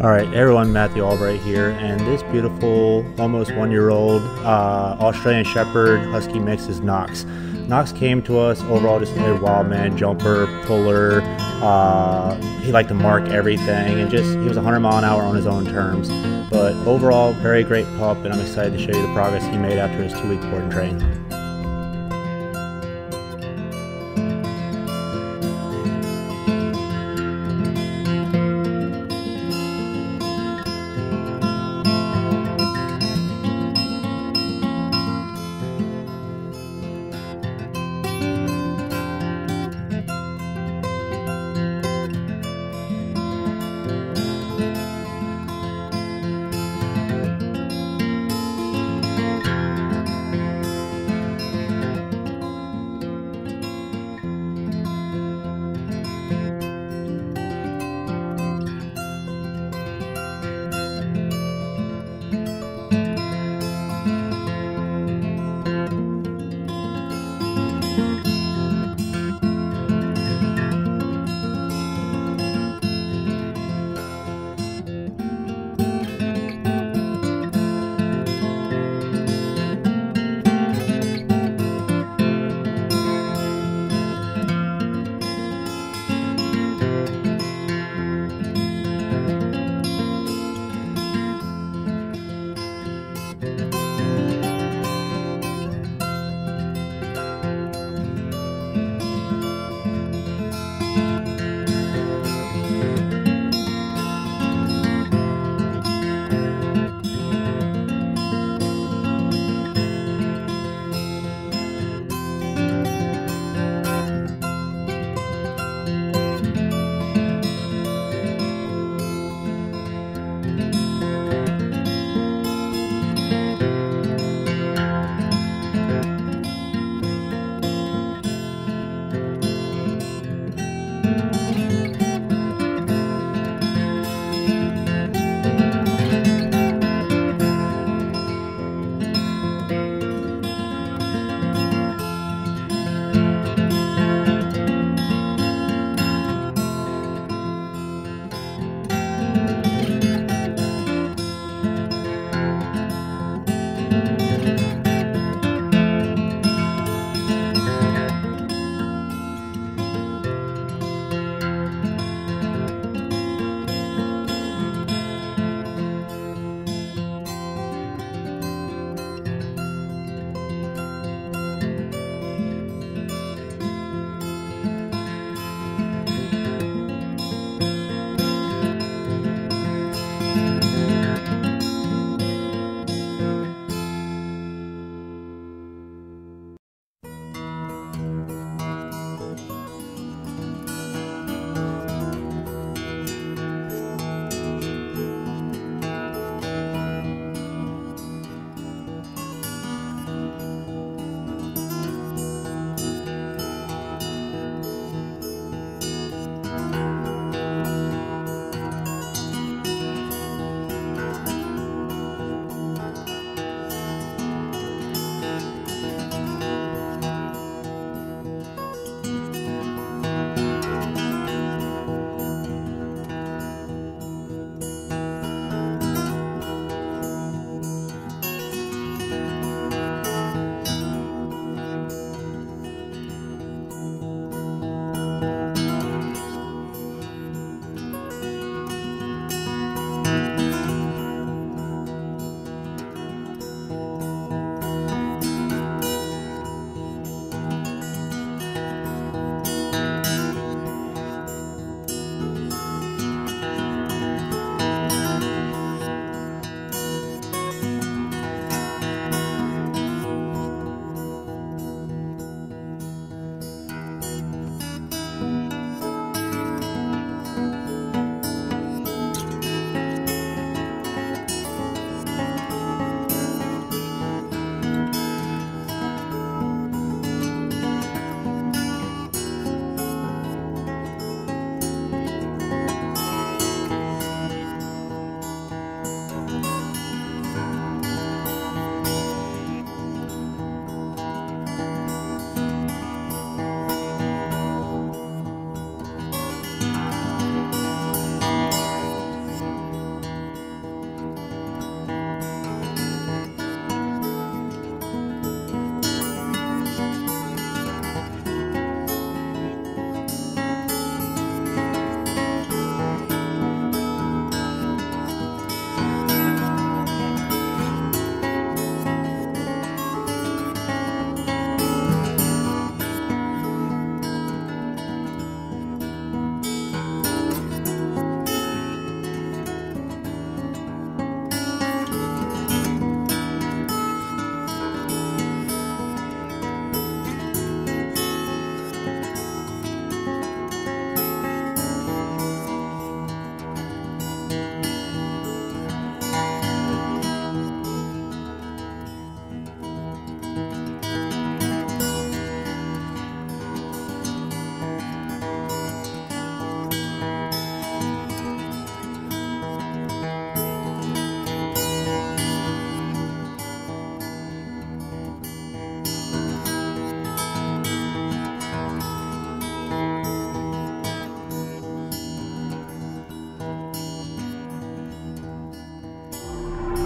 All right, everyone, Matthew Albright here, and this beautiful, almost one-year-old uh, Australian Shepherd Husky mix is Nox. Nox came to us overall just a wild man, jumper, puller. Uh, he liked to mark everything, and just he was 100 mile an hour on his own terms. But overall, very great pup, and I'm excited to show you the progress he made after his two-week board and train.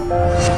Bye.